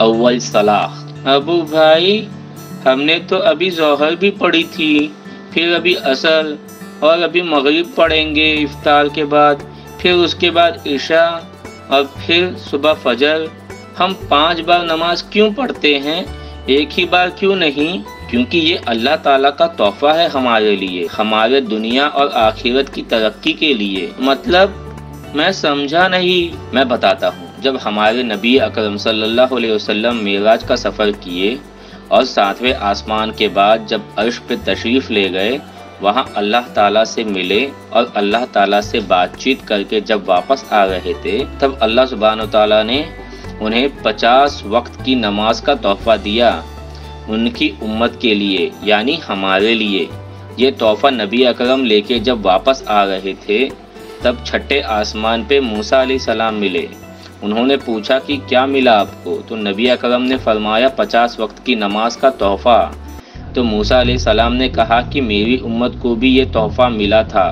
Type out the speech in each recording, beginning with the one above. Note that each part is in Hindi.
अव्वल सलाह। अबू भाई, हमने तो अभी जौहर भी पढ़ी थी, फिर अभी असर और अभी मगरिब पढ़ेंगे इफ्तार के बाद, फिर उसके बाद ईशा और फिर सुबह फजर। हम पाँच बार नमाज़ क्यों पढ़ते हैं? एक ही बार क्यों नहीं? क्योंकि ये अल्लाह ताला का तोहफा है हमारे लिए, हमारे दुनिया और आखिरत की तरक्की के लिए। मतलब मैं समझा नहीं, मैं बताता हूँ। जब हमारे नबी अकरम सल्लल्लाहु अलैहि वसल्लम मेराज का सफ़र किए और सातवें आसमान के बाद जब अर्श पे तशरीफ़ ले गए, वहाँ अल्लाह ताला से मिले और अल्लाह ताला से बातचीत करके जब वापस आ रहे थे, तब अल्लाह सुबहान ताला ने उन्हें पचास वक्त की नमाज़ का तोहफा दिया उनकी उम्मत के लिए, यानी हमारे लिए। ये तोहफा नबी अकरम लेके जब वापस आ रहे थे, तब छठे आसमान पे मूसा सलाम मिले। उन्होंने पूछा कि क्या मिला आपको? तो नबी अकरम ने फरमाया, पचास वक्त की नमाज़ का तोहफ़ा। तो मूसा सलाम ने कहा कि मेरी उम्मत को भी ये तोहफ़ा मिला था,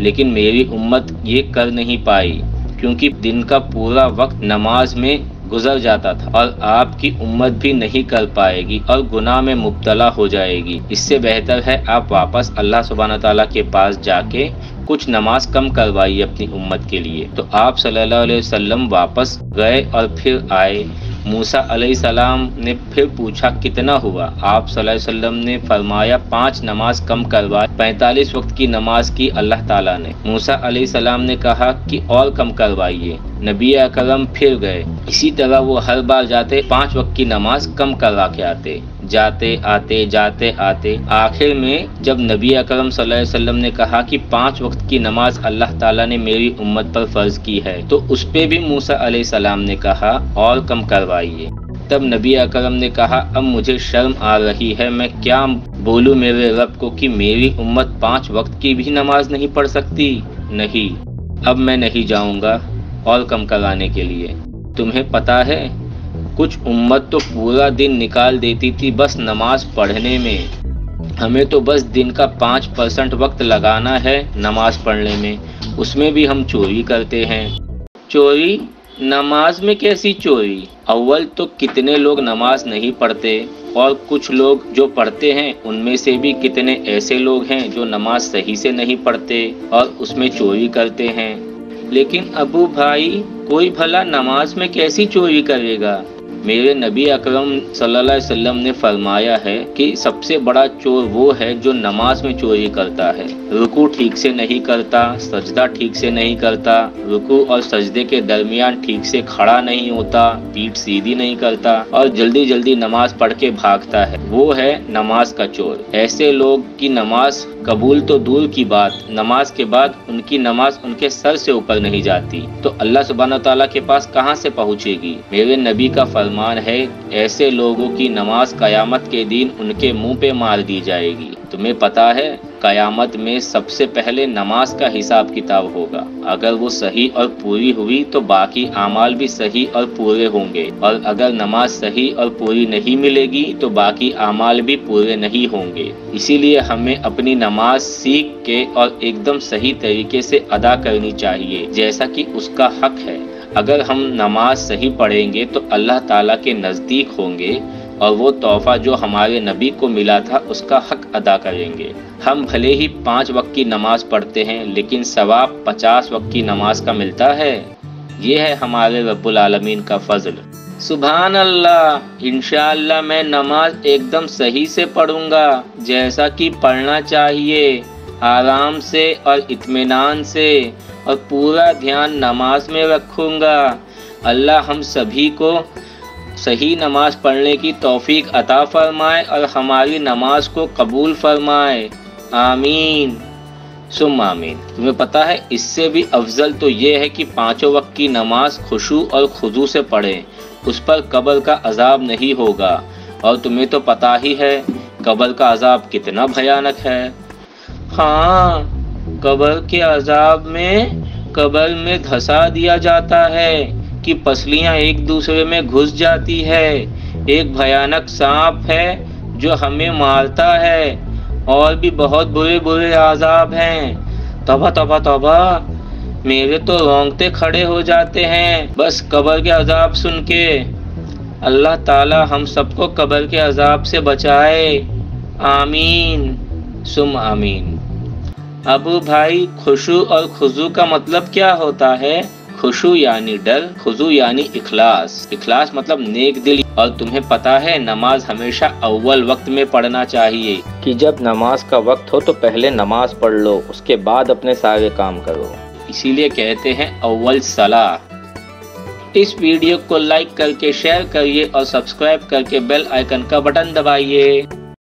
लेकिन मेरी उम्मत ये कर नहीं पाई, क्योंकि दिन का पूरा वक्त नमाज़ में गुजर जाता था और आपकी उम्मत भी नहीं कर पाएगी और गुनाह में मुबतला हो जाएगी। इससे बेहतर है आप वापस अल्लाह सुबहान तला के पास जाके कुछ नमाज़ कम करवाई अपनी उम्मत के लिए। तो आप सल्लल्लाहु अलैहि वसल्लम वापस गए और फिर आए। मूसा सलाम ने फिर पूछा, कितना हुआ? आप वसल्लम ने फरमाया, पाँच नमाज़ कम करवाए पैंतालीस वक्त की नमाज़ की अल्लाह ताला ने। मूसा सलाम ने कहा कि और कम करवाइए। नबी अकरम फिर गए। इसी तरह वो हर बार जाते, पाँच वक्त की नमाज़ कम करवा के आते। जाते आते जाते, आते। आखिर में जब नबी अकरम सल्लल्लाहु अलैहि वसल्लम ने कहा कि पाँच वक्त की नमाज़ अल्लाह ताला ने मेरी उम्मत पर फ़र्ज़ की है। तो उस पर भी मूसा सलाम ने कहा, और कम करवाइए। तब नबी अकरम ने कहा, अब मुझे शर्म आ रही है, मैं क्या बोलूँ मेरे रब को कि मेरी उम्मत पाँच वक्त की भी नमाज़ नहीं पढ़ सकती? नहीं, अब मैं नहीं जाऊँगा और कम कराने के लिए। तुम्हें पता है, कुछ उम्मत तो पूरा दिन निकाल देती थी बस नमाज़ पढ़ने में। हमें तो बस दिन का पाँच परसेंट वक्त लगाना है नमाज़ पढ़ने में। उसमें भी हम चोरी करते हैं। चोरी? नमाज़ में कैसी चोरी? अव्वल तो कितने लोग नमाज़ नहीं पढ़ते? और कुछ लोग जो पढ़ते हैं, उनमें से भी कितने ऐसे लोग हैं जो नमाज़ सही से नहीं पढ़ते और उसमें चोरी करते हैं। लेकिन अबू भाई, कोई भला नमाज़ में कैसी चोरी करेगा? मेरे नबी अकरम सल्लल्लाहु अलैहि वसल्लम ने फरमाया है कि सबसे बड़ा चोर वो है जो नमाज़ में चोरी करता है। रुकू ठीक से नहीं करता, सजदा ठीक से नहीं करता, रुकू और सजदे के दरमियान ठीक से खड़ा नहीं होता, पीठ सीधी नहीं करता और जल्दी जल्दी नमाज़ पढ़ के भागता है। वो है नमाज़ का चोर। ऐसे लोग की नमाज़ कबूल तो दूर की बात, नमाज़ के बाद उनकी नमाज़ उनके सर से ऊपर नहीं जाती। तो अल्लाह सुबहान तला के पास कहाँ से पहुँचेगी? मेरे नबी का फरमान है, ऐसे लोगों की नमाज़ कयामत के दिन उनके मुँह पे मार दी जाएगी। तुम्हें पता है, कयामत में सबसे पहले नमाज़ का हिसाब किताब होगा। अगर वो सही और पूरी हुई तो बाकी अमाल भी सही और पूरे होंगे। और अगर नमाज़ सही और पूरी नहीं मिलेगी तो बाकी अमाल भी पूरे नहीं होंगे। इसीलिए हमें अपनी नमाज़ सीख के और एकदम सही तरीके से अदा करनी चाहिए, जैसा कि उसका हक है। अगर हम नमाज़ सही पढ़ेंगे तो अल्लाह ताला के नज़दीक होंगे और वो तोहफ़ा जो हमारे नबी को मिला था उसका हक अदा करेंगे। हम भले ही पाँच वक्त की नमाज़ पढ़ते हैं, लेकिन सवाब पचास वक्त की नमाज़ का मिलता है। ये है हमारे रब्बुल आलमीन का फजल। सुबहान अल्लाह इनशाला मैं नमाज़ एकदम सही से पढ़ूँगा, जैसा कि पढ़ना चाहिए। आराम से और इत्मीनान से और पूरा ध्यान नमाज़ में रखूँगा। अल्लाह हम सभी को सही नमाज़ पढ़ने की तौफीक अता फरमाए और हमारी नमाज़ को कबूल फरमाए। आमीन। सुम आमीन। तुम्हें पता है, इससे भी अफजल तो ये है कि पाँचों वक्त की नमाज़ खुशू और खुदू से पढ़ें। उस पर कब्र का अजाब नहीं होगा। और तुम्हें तो पता ही है, कब्र का अजाब कितना भयानक है। हाँ कबर के अजाब में, कबर में धसा दिया जाता है कि पसलियाँ एक दूसरे में घुस जाती है। एक भयानक सांप है जो हमें मारता है और भी बहुत बुरे बुरे आजाब हैं। तबा तबा तबा, मेरे तो रोंगटे खड़े हो जाते हैं। बस कबर के अजाब सुन के अल्लाह ताला हम सबको कबर के अजाब से बचाए। आमीन। सुम आमीन। अबू भाई, खुशु और खुजू का मतलब क्या होता है? खुशु यानी डर, खुजू यानी इखलास। इखलास मतलब नेक दिल। और तुम्हें पता है, नमाज़ हमेशा अव्वल वक्त में पढ़ना चाहिए। कि जब नमाज़ का वक्त हो तो पहले नमाज़ पढ़ लो, उसके बाद अपने सारे काम करो। इसीलिए कहते हैं अव्वल सलाह। इस वीडियो को लाइक करके शेयर करिए और सब्सक्राइब करके बेल आइकन का बटन दबाइए।